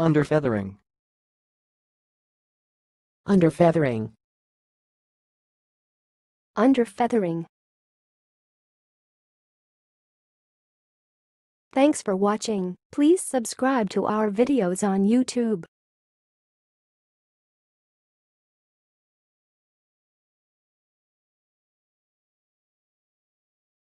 Underfeathering. Underfeathering. Underfeathering. Thanks for watching. Please subscribe to our videos on YouTube.